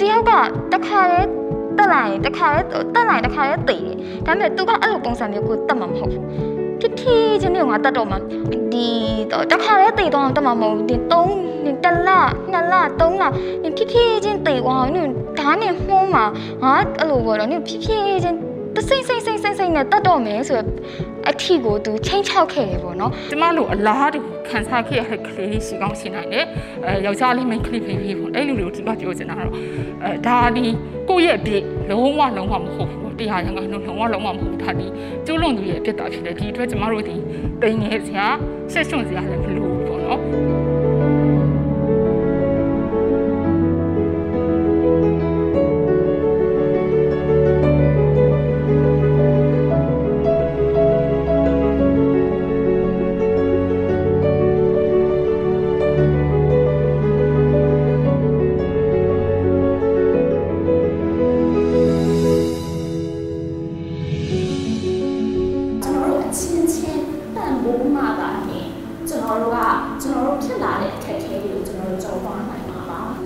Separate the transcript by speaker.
Speaker 1: တယောက်ကတစ်ခါလဲတက်လာရင်တစ်ခါလဲတက်လာရင်တစ်ခါလဲတိတ်တယ်ဒါပေမဲ့ तू ကအဲ့လိုပုံစံမျိုးကိုတက်မှာမဟုတ်ဘူးဖြစ်ဖြစ်ချင်းမျိုးငါတက်တော့မှာဒီတော့တစ်ခါလဲတိတ်တော့တက်မှာမဟုတ်ဘူးဒီ3နင်တစ်လနှစ်လသုံးလနင်ဖြစ်ဖြစ်ချင်းတိတ်သွားနင်ဓာတ်နဲ့မှုံးမှာငါအဲ့လိုပေါ့နော်နင်ဖြစ်ဖြစ်ချင်း တစိမ့်စိမ့်စိမ့်စိမ့်စိမ့်နဲ့တက်တော့မယ်ဆိုတော့အထီကို तू ချင်းချောက်ခဲ့တယ်ပေါ့နော်
Speaker 2: ကျမတို့အလားတူခံစားခဲ့ရတဲ့ကလေးလေးရှိကောင်းရှိနိုင်တယ်အဲယောက်ျားလေးမိန်းကလေးလေးလေးပေါ့အဲ့လူတွေကိုဒီမှာပြောချင်တာတော့အဲဒါဒီကိုယ့်ရဲ့အပြစ်လုံးဝလုံးဝမဟုတ်ဘူးတရားရံကလုံးလုံးဝလုံးဝမဟုတ်ဘူးဒါဒီကျိုးလွန်သူရဲ့အပြစ်တာဖြစ်တယ်ဒီအတွက်ကျမတို့ဒီတိမ်နေစရာဆက်ရှင်စရာလည်းမလိုဘူးပေါ့နော်
Speaker 3: ကျွန်တော်တို့ကကျွန်တော်တို့ဖြစ်လာတဲ့အခက်အခဲတွေကိုကျွန်တော်တို့ကြော်ပွားနိုင်မှာပါ။